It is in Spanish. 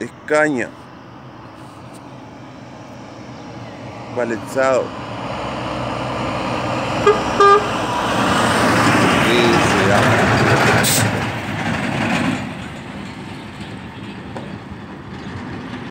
es caña.